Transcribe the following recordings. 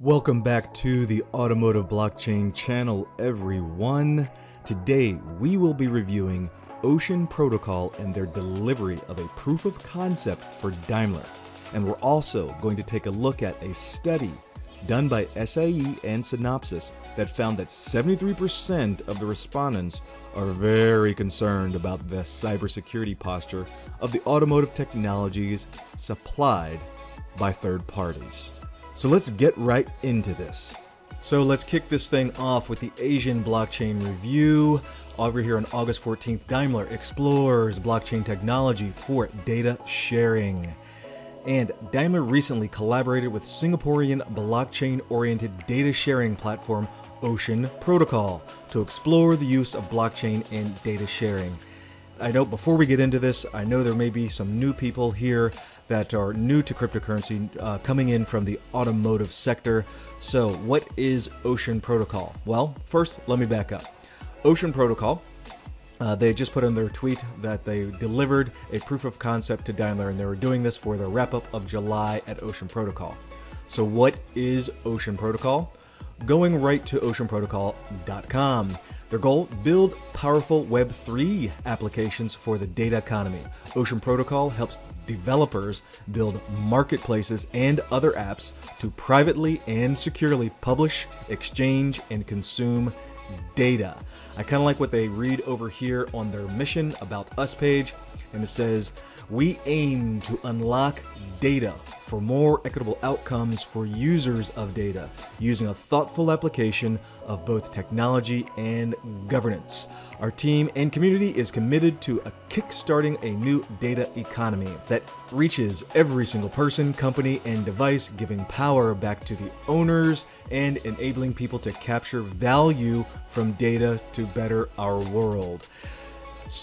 Welcome back to the Automotive Blockchain channel, everyone. Today we will be reviewing Ocean Protocol and their delivery of a proof of concept for Daimler. And we're also going to take a look at a study done by SAE and Synopsys that found that 73% of the respondents are very concerned about the cybersecurity posture of the automotive technologies supplied by third parties. So let's get right into this. So let's kick this thing off with the Asian blockchain review. Over here on August 14th, Daimler explores blockchain technology for data sharing. And Daimler recently collaborated with Singaporean blockchain oriented data sharing platform Ocean Protocol to explore the use of blockchain and data sharing. I know before we get into this, I know there may be some new people here that are new to cryptocurrency uh, coming in from the automotive sector. So, what is Ocean Protocol? Well, first, let me back up. Ocean Protocol, uh, they just put in their tweet that they delivered a proof of concept to Daimler, and they were doing this for their wrap up of July at Ocean Protocol. So, what is Ocean Protocol? Going right to oceanprotocol.com. Their goal build powerful Web3 applications for the data economy. Ocean Protocol helps developers build marketplaces and other apps to privately and securely publish, exchange, and consume data. I kind of like what they read over here on their mission about us page, and it says, We aim to unlock data for more equitable outcomes for users of data using a thoughtful application of both technology and governance. Our team and community is committed to a kickstarting a new data economy that reaches every single person, company, and device, giving power back to the owners and enabling people to capture value from data to better our world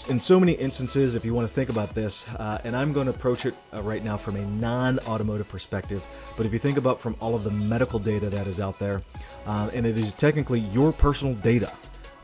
in so many instances, if you want to think about this, uh, and I'm going to approach it uh, right now from a non automotive perspective, but if you think about from all of the medical data that is out there, uh, and it is technically your personal data,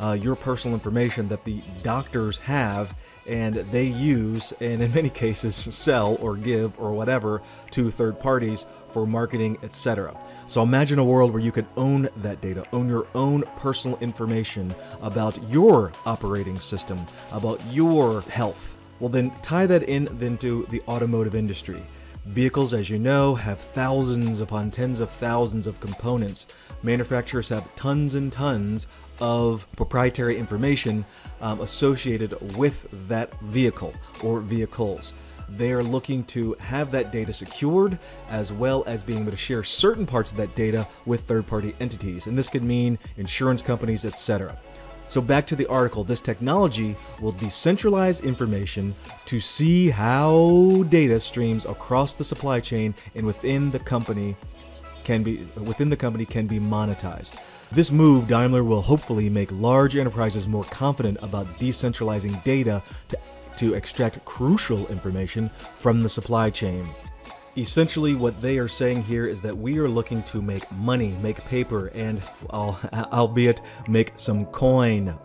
uh, your personal information that the doctors have and they use, and in many cases sell or give or whatever to third parties for marketing, etc. So imagine a world where you could own that data, own your own personal information about your operating system, about your health. Well, then tie that in then to the automotive industry. Vehicles, as you know, have thousands upon tens of thousands of components. Manufacturers have tons and tons of proprietary information um, associated with that vehicle or vehicles they are looking to have that data secured as well as being able to share certain parts of that data with third party entities. And this could mean insurance companies, etc. So, back to the article this technology will decentralize information to see how data streams across the supply chain and within the company can be within the company can be monetized. This move, Daimler will hopefully make large enterprises more confident about decentralizing data to to extract crucial information from the supply chain. Essentially, what they are saying here is that we are looking to make money, make paper, and, albeit, make some coin.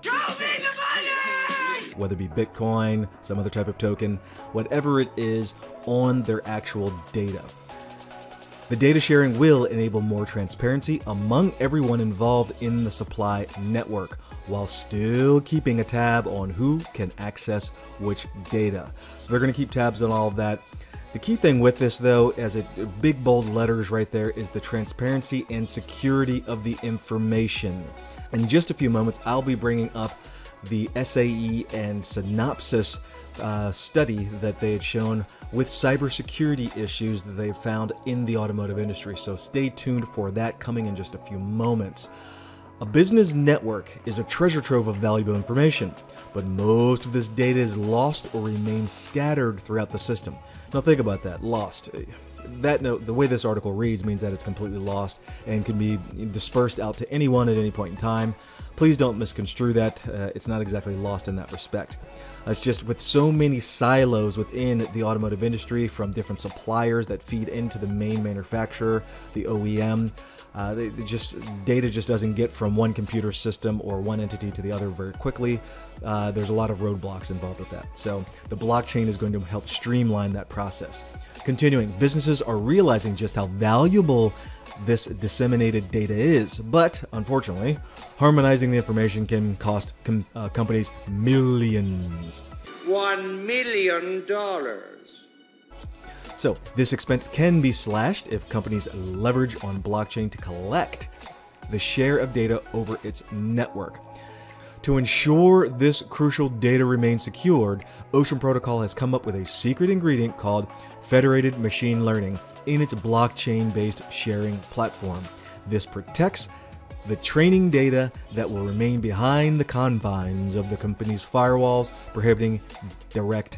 Whether it be Bitcoin, some other type of token, whatever it is, on their actual data. The data sharing will enable more transparency among everyone involved in the supply network, while still keeping a tab on who can access which data. So they're going to keep tabs on all of that. The key thing with this, though, as it big bold letters right there, is the transparency and security of the information. In just a few moments, I'll be bringing up the SAE and Synopsys uh, study that they had shown with cybersecurity issues that they found in the automotive industry. So stay tuned for that coming in just a few moments. A business network is a treasure trove of valuable information, but most of this data is lost or remains scattered throughout the system. Now think about that, lost. That note, the way this article reads means that it's completely lost and can be dispersed out to anyone at any point in time. Please don't misconstrue that. Uh, it's not exactly lost in that respect. It's just with so many silos within the automotive industry from different suppliers that feed into the main manufacturer, the OEM. Uh, they, they just data just doesn't get from one computer system or one entity to the other very quickly. Uh, there's a lot of roadblocks involved with that. So the blockchain is going to help streamline that process. Continuing, businesses are realizing just how valuable this disseminated data is. But unfortunately, harmonizing the information can cost com- uh, companies millions. One million dollars. So, this expense can be slashed if companies leverage on blockchain to collect the share of data over its network. To ensure this crucial data remains secured, Ocean Protocol has come up with a secret ingredient called federated machine learning in its blockchain based sharing platform. This protects the training data that will remain behind the confines of the company's firewalls, prohibiting direct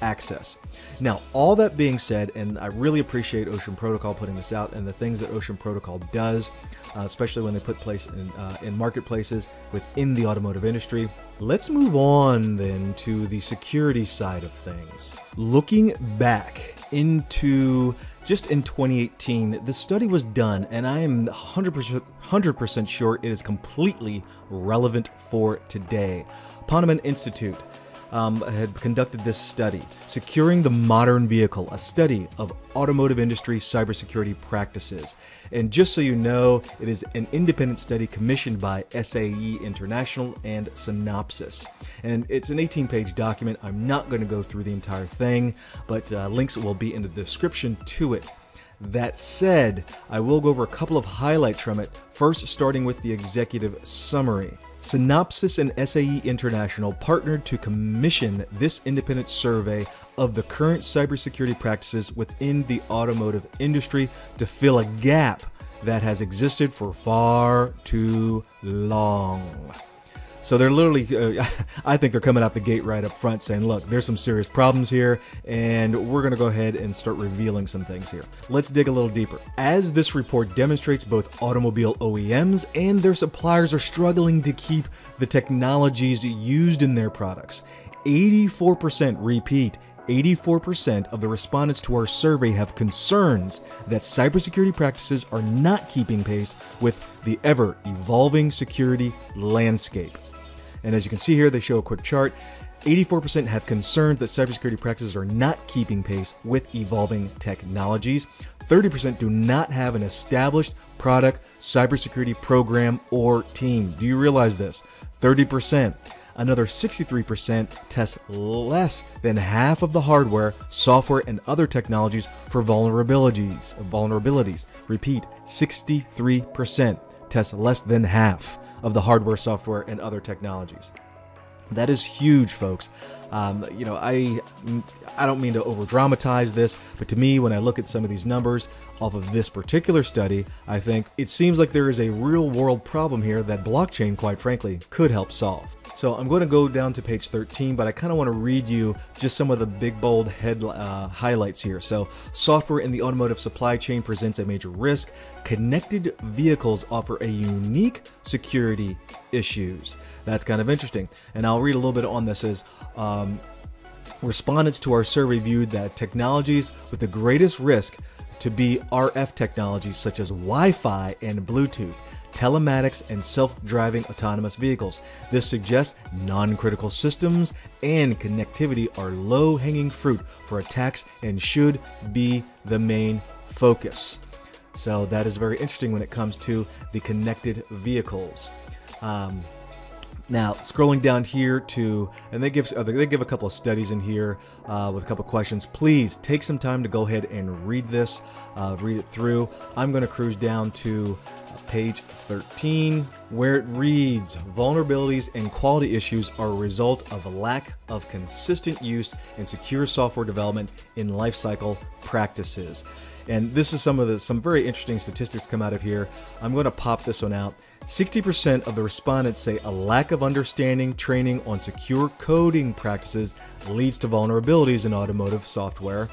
access. Now, all that being said, and I really appreciate Ocean Protocol putting this out and the things that Ocean Protocol does, uh, especially when they put place in, uh, in marketplaces within the automotive industry. Let's move on then to the security side of things. Looking back into just in 2018, the study was done, and I am 100%, 100% sure it is completely relevant for today. Ponemon Institute um, had conducted this study, Securing the Modern Vehicle, a study of automotive industry cybersecurity practices. And just so you know, it is an independent study commissioned by SAE International and Synopsys. And it's an 18 page document. I'm not going to go through the entire thing, but uh, links will be in the description to it. That said, I will go over a couple of highlights from it, first starting with the executive summary. Synopsys and SAE International partnered to commission this independent survey of the current cybersecurity practices within the automotive industry to fill a gap that has existed for far too long. So they're literally, uh, I think they're coming out the gate right up front saying, look, there's some serious problems here, and we're going to go ahead and start revealing some things here. Let's dig a little deeper. As this report demonstrates, both automobile OEMs and their suppliers are struggling to keep the technologies used in their products. 84% repeat 84% of the respondents to our survey have concerns that cybersecurity practices are not keeping pace with the ever evolving security landscape. And as you can see here, they show a quick chart. 84% have concerns that cybersecurity practices are not keeping pace with evolving technologies. 30% do not have an established product cybersecurity program or team. Do you realize this? 30%. Another 63% test less than half of the hardware, software, and other technologies for vulnerabilities. Vulnerabilities. Repeat, 63% test less than half of the hardware, software, and other technologies. That is huge, folks. Um, you know, I I don't mean to over dramatize this, but to me, when I look at some of these numbers off of this particular study, I think it seems like there is a real world problem here that blockchain, quite frankly, could help solve. So I'm going to go down to page 13, but I kind of want to read you just some of the big bold head uh, highlights here. So software in the automotive supply chain presents a major risk. Connected vehicles offer a unique security issues. That's kind of interesting. And I'll read a little bit on this as um, respondents to our survey viewed that technologies with the greatest risk to be RF technologies such as Wi-Fi and Bluetooth telematics, and self driving autonomous vehicles. This suggests non critical systems and connectivity are low hanging fruit for attacks and should be the main focus. So, that is very interesting when it comes to the connected vehicles. Um, now, scrolling down here to, and they give uh, they give a couple of studies in here uh, with a couple of questions. Please take some time to go ahead and read this, uh, read it through. I'm going to cruise down to page 13, where it reads Vulnerabilities and quality issues are a result of a lack of consistent use and secure software development in lifecycle practices. And this is some of the some very interesting statistics come out of here. I'm going to pop this one out. 60% of the respondents say a lack of understanding training on secure coding practices leads to vulnerabilities in automotive software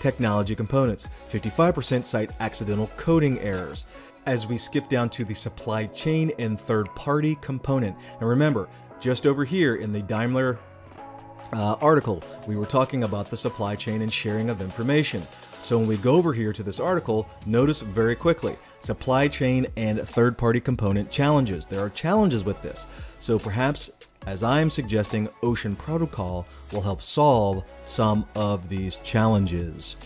technology components. 55% cite accidental coding errors as we skip down to the supply chain and third party component. And remember, just over here in the Daimler uh, article, we were talking about the supply chain and sharing of information. So when we go over here to this article, notice very quickly supply chain and third party component challenges. There are challenges with this. So perhaps, as I am suggesting, Ocean Protocol will help solve some of these challenges.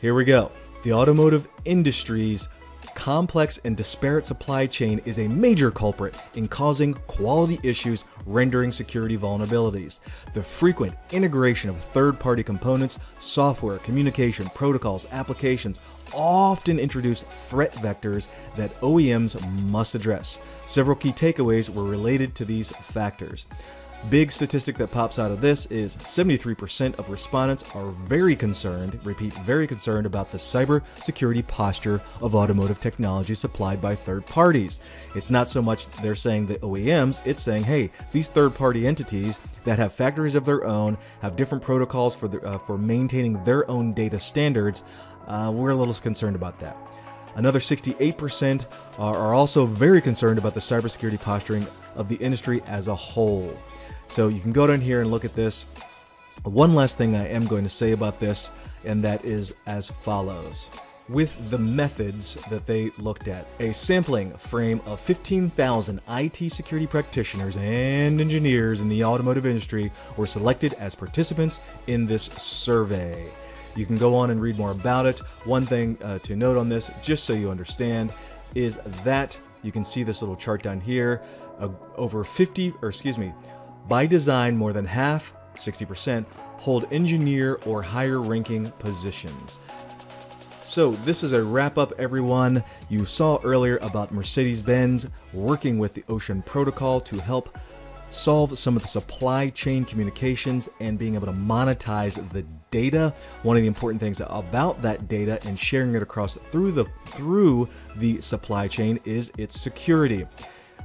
Here we go. The automotive industry's complex and disparate supply chain is a major culprit in causing quality issues, rendering security vulnerabilities. The frequent integration of third party components, software, communication, protocols, applications often introduce threat vectors that OEMs must address. Several key takeaways were related to these factors. Big statistic that pops out of this is 73% of respondents are very concerned, repeat, very concerned about the cybersecurity posture of automotive technology supplied by third parties. It's not so much they're saying the OEMs, it's saying, hey, these third party entities that have factories of their own, have different protocols for, the, uh, for maintaining their own data standards, uh, we're a little concerned about that. Another 68% are also very concerned about the cybersecurity posturing of the industry as a whole. So you can go down here and look at this. One last thing I am going to say about this, and that is as follows. With the methods that they looked at, a sampling frame of 15,000 IT security practitioners and engineers in the automotive industry were selected as participants in this survey. You can go on and read more about it. One thing uh, to note on this, just so you understand, is that you can see this little chart down here. Uh, over 50, or excuse me, by design, more than half, 60%, hold engineer or higher ranking positions. So, this is a wrap up, everyone. You saw earlier about Mercedes Benz working with the Ocean Protocol to help solve some of the supply chain communications and being able to monetize the data. One of the important things about that data and sharing it across through the through the supply chain is its security.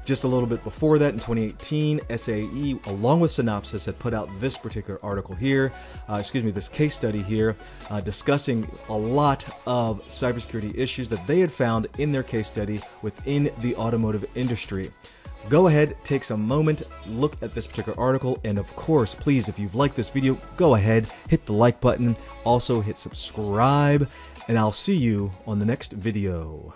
Just a little bit before that, in 2018, SAE, along with Synopsys, had put out this particular article here, uh, excuse me, this case study here, uh, discussing a lot of cybersecurity issues that they had found in their case study within the automotive industry. Go ahead, take some moment, look at this particular article, and of course, please, if you've liked this video, go ahead, hit the like button, also hit subscribe, and I'll see you on the next video.